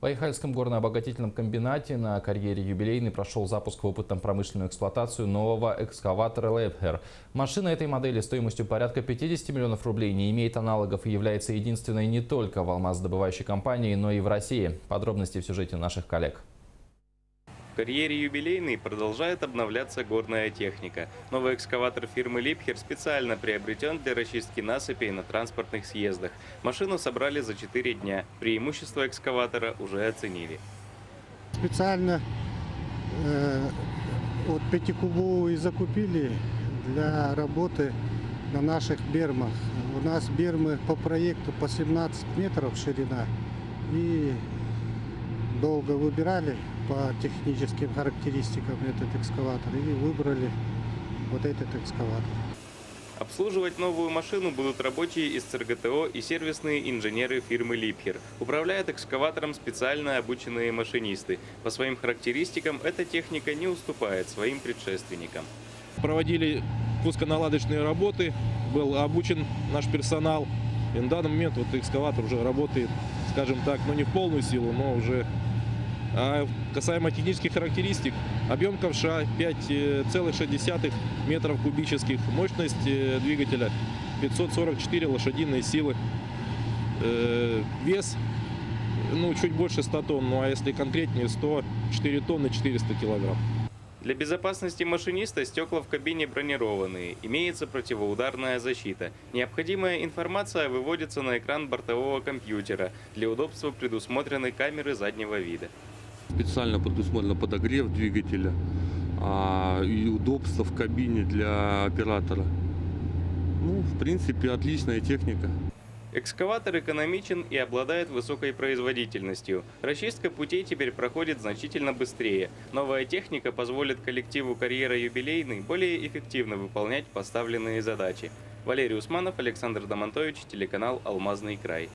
В Айхальском горно-обогатительном комбинате на карьере юбилейный прошел запуск в опытно-промышленную эксплуатацию нового экскаватора Лепхер. Машина этой модели стоимостью порядка 50 миллионов рублей не имеет аналогов и является единственной не только в алмаздобывающей компании, но и в России. Подробности в сюжете наших коллег. Карьере юбилейный продолжает обновляться горная техника. Новый экскаватор фирмы Липхер специально приобретен для расчистки насыпей на транспортных съездах. Машину собрали за 4 дня. Преимущества экскаватора уже оценили. Специально э, вот пятикубовую закупили для работы на наших бермах. У нас бермы по проекту по 17 метров ширина и долго выбирали по техническим характеристикам этот экскаватор и выбрали вот этот экскаватор. Обслуживать новую машину будут рабочие из ЦРГТО и сервисные инженеры фирмы Липхер. Управляют экскаватором специально обученные машинисты. По своим характеристикам эта техника не уступает своим предшественникам. Проводили пусконаладочные работы, был обучен наш персонал. И на данный момент вот экскаватор уже работает, скажем так, ну не в полную силу, но уже а касаемо технических характеристик, объем ковша 5,6 метров кубических, мощность э, двигателя 544 лошадиные силы, э, вес ну, чуть больше 100 тонн, ну а если конкретнее 104 тонны 400 килограмм. Для безопасности машиниста стекла в кабине бронированные, имеется противоударная защита. Необходимая информация выводится на экран бортового компьютера. Для удобства предусмотрены камеры заднего вида. Специально предусмотрено подогрев двигателя а, и удобство в кабине для оператора. Ну, в принципе, отличная техника. Экскаватор экономичен и обладает высокой производительностью. Расчистка путей теперь проходит значительно быстрее. Новая техника позволит коллективу карьера юбилейный более эффективно выполнять поставленные задачи. Валерий Усманов, Александр Домонтович, телеканал «Алмазный край».